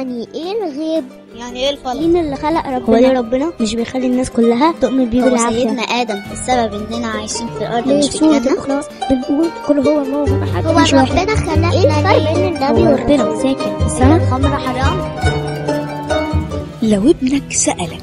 يعني إيه الغيب؟ يعني إيه الفلك مين اللي خلق ربنا؟ هو ليه ربنا مش بيخلي الناس كلها تؤمن بيه بالعافية. هو سيدنا آدم السبب إننا عايشين في الأرض ليه مش في الجنة؟ بنقول كل هو الله احد هو ربنا خلقنا إيه الفرق بين النبي وربنا ساكن السنة الخمره حرام؟ لو ابنك سألك